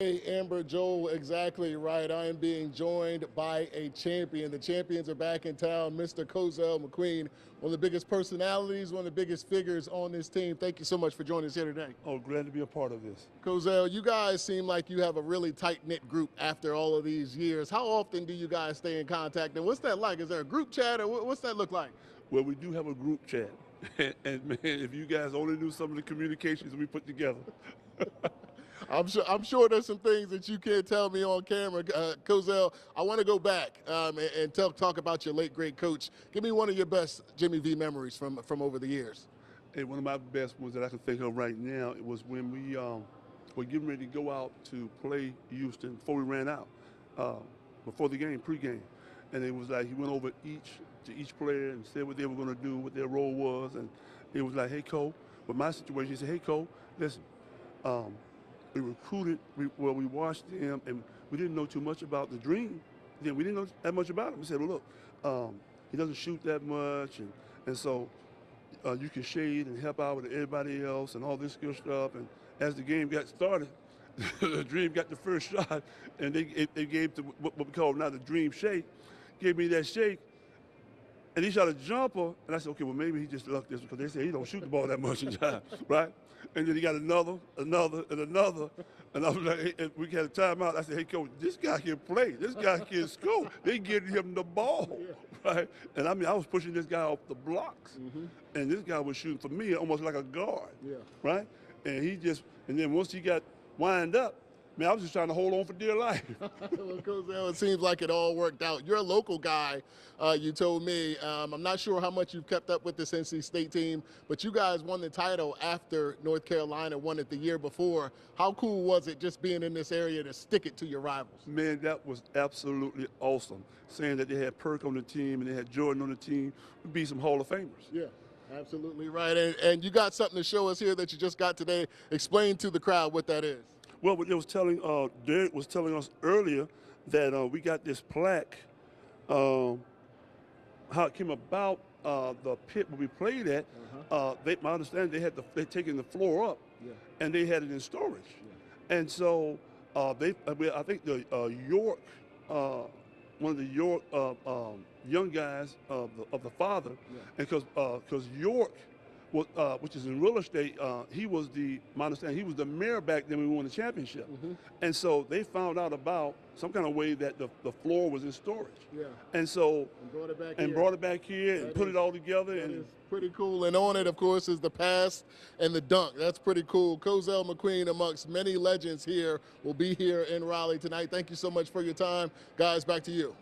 Hey, Amber Joel, exactly right. I am being joined by a champion. The champions are back in town, Mr. Cozell McQueen, one of the biggest personalities, one of the biggest figures on this team. Thank you so much for joining us here today. Oh, glad to be a part of this. Cozell, you guys seem like you have a really tight knit group after all of these years. How often do you guys stay in contact, and what's that like? Is there a group chat, or what's that look like? Well, we do have a group chat. and man, if you guys only knew some of the communications we put together. I'm sure, I'm sure there's some things that you can't tell me on camera. Uh, Cozell, I want to go back um, and, and talk, talk about your late great coach. Give me one of your best Jimmy V memories from, from over the years. Hey, one of my best ones that I can think of right now it was when we um, were getting ready to go out to play Houston before we ran out, uh, before the game, pregame. And it was like he went over each to each player and said what they were going to do, what their role was. And it was like, hey, Cole, with my situation, he said, hey, Cole, listen, um, we recruited, we, well, we watched him, and we didn't know too much about the dream. Then we didn't know that much about him. We said, well, look, um, he doesn't shoot that much, and, and so uh, you can shade and help out with everybody else and all this good stuff. And as the game got started, the dream got the first shot, and they, they gave to what we call now the dream shake, gave me that shake, and he shot a jumper, and I said, okay, well maybe he just lucked this because they said he don't shoot the ball that much in time, right? And then he got another, another, and another, and I was like, hey, we had a timeout. I said, hey coach, this guy can play, this guy can score. They getting him the ball, right? And I mean, I was pushing this guy off the blocks, mm-hmm. and this guy was shooting for me almost like a guard, Yeah. right? And he just, and then once he got wind up, man, I was just trying to hold on for dear life. well, Cozell, it seems like it all worked out. You're a local guy, uh, you told me. Um, I'm not sure how much you've kept up with this NC State team, but you guys won the title after North Carolina won it the year before. How cool was it just being in this area to stick it to your rivals? Man, that was absolutely awesome. Saying that they had Perk on the team and they had Jordan on the team would be some Hall of Famers. Yeah. Absolutely right. And, and you got something to show us here that you just got today. Explain to the crowd what that is. Well, they was telling, uh, Dereck was telling us earlier that uh, we got this plaque. Um, how it came about, uh, the pit where we played at. uh they, my understanding, they had the, they taken the floor up, Yeah. and they had it in storage. And so uh, they, I, mean, I think the uh, York, uh, one of the York uh, um, young guys of the, of the father, and because because York, uh, which is in real estate, uh, he was the my understanding he was the mayor back then when we won the championship, and so they found out about some kind of way that the, the floor was in storage, Yeah. and so And brought it back and here. brought it back here and put is- it all together and. pretty cool. And on it, of course, is the pass and the dunk. That's pretty cool. Cozell McQueen, amongst many legends here, will be here in Raleigh tonight. Thank you so much for your time. Guys, back to you.